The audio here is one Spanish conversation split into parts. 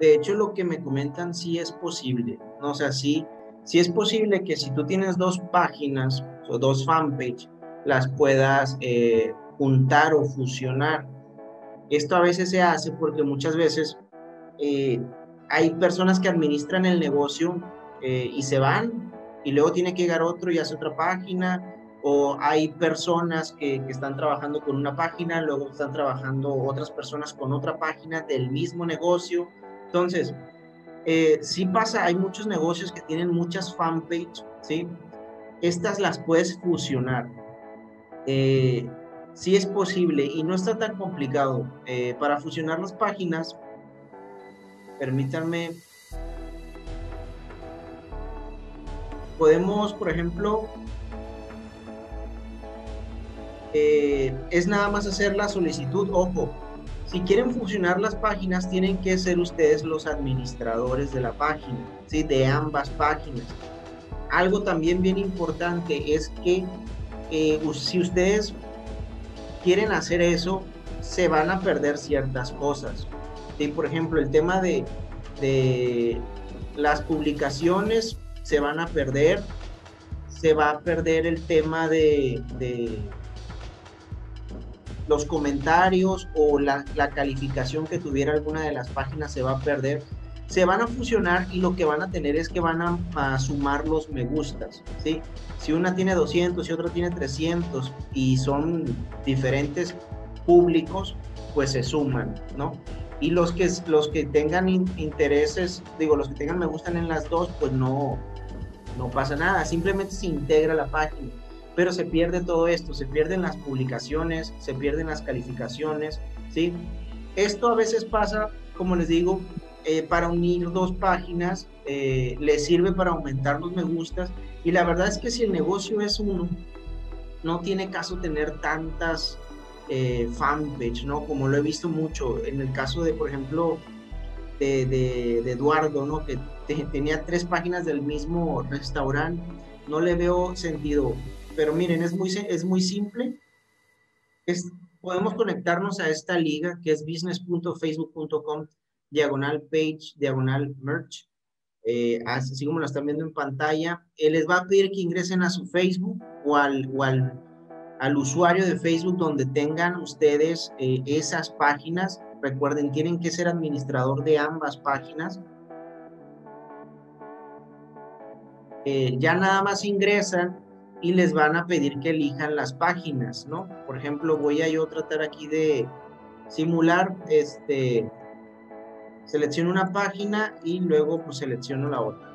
De hecho, lo que me comentan sí es posible, ¿no? O sea, sí, sí es posible que si tú tienes dos páginas o dos fanpage, las puedas eh, juntar o fusionar. Esto a veces se hace porque muchas veces eh, hay personas que administran el negocio eh, y se van y luego tiene que llegar otro y hace otra página o hay personas que, que, están trabajando con una página, luego están trabajando otras personas con otra página del mismo negocio. Entonces, eh, sí pasa, hay muchos negocios que tienen muchas fanpage, ¿sí? Estas las puedes fusionar. Eh, sí es posible y no está tan complicado. Eh, para fusionar las páginas, permítanme, podemos, por ejemplo, eh, es nada más hacer la solicitud. Ojo, si quieren fusionar las páginas, tienen que ser ustedes los administradores de la página, ¿sí? de ambas páginas. Algo también bien importante es que eh, si ustedes quieren hacer eso, se van a perder ciertas cosas. Por ejemplo, el tema de, las publicaciones se van a perder, se va a perder el tema de los comentarios o la, la, calificación que tuviera alguna de las páginas se va a perder. Se van a fusionar y lo que van a tener es que van a, a sumar los me gustas, ¿sí? Si una tiene 200 y otra tiene 300 y son diferentes públicos, pues se suman, ¿no? Y los que, los que tengan intereses, digo, los que tengan me gustan en las dos, pues no, no pasa nada, simplemente se integra la página pero se pierde todo esto, se pierden las publicaciones, se pierden las calificaciones, ¿sí? Esto a veces pasa, como les digo, eh, para unir dos páginas, eh, les sirve para aumentar los me gustas, y la verdad es que si el negocio es uno, no tiene caso tener tantas eh, fanpage, ¿no? Como lo he visto mucho en el caso de, por ejemplo, de, de, de Eduardo, ¿no? Que tenía tres páginas del mismo restaurante, no le veo sentido pero miren, es muy, es muy simple. Es, podemos conectarnos a esta liga que es business.facebook.com diagonal page, diagonal merch, eh, así como lo están viendo en pantalla. Él les va a pedir que ingresen a su Facebook o al, o al, al usuario de Facebook donde tengan ustedes eh, esas páginas. Recuerden, tienen que ser administrador de ambas páginas. Eh, ya nada más ingresan y les van a pedir que elijan las páginas, ¿no? Por ejemplo, voy a yo tratar aquí de simular, este, selecciono una página y luego pues selecciono la otra.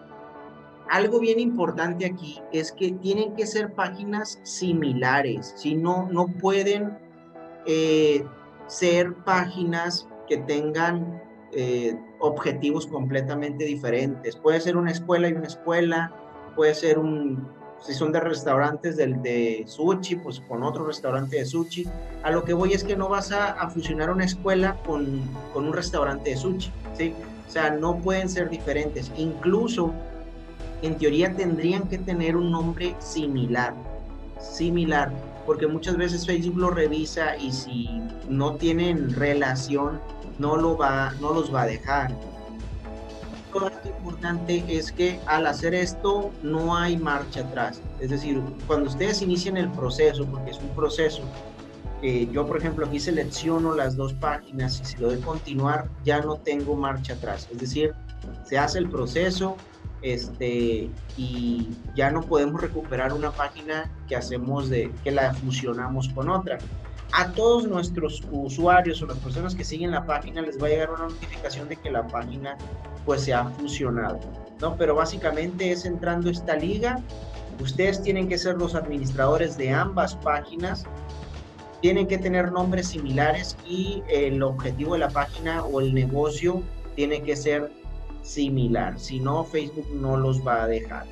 Algo bien importante aquí es que tienen que ser páginas similares, si no, no pueden eh, ser páginas que tengan eh, objetivos completamente diferentes. Puede ser una escuela y una escuela, puede ser un, si son de restaurantes del, de sushi, pues con otro restaurante de sushi. A lo que voy es que no vas a, fusionar una escuela con, con, un restaurante de sushi, ¿sí? O sea, no pueden ser diferentes. Incluso, en teoría, tendrían que tener un nombre similar, similar, porque muchas veces Facebook lo revisa y si no tienen relación, no, lo va, no los va a dejar lo importante es que al hacer esto no hay marcha atrás. Es decir, cuando ustedes inician el proceso, porque es un proceso, eh, yo por ejemplo aquí selecciono las dos páginas y si lo doy continuar ya no tengo marcha atrás. Es decir, se hace el proceso este, y ya no podemos recuperar una página que hacemos de que la fusionamos con otra a todos nuestros usuarios o las personas que siguen la página les va a llegar una notificación de que la página pues se ha fusionado, ¿no? Pero básicamente es entrando esta liga, ustedes tienen que ser los administradores de ambas páginas, tienen que tener nombres similares y el objetivo de la página o el negocio tiene que ser similar, si no Facebook no los va a dejar.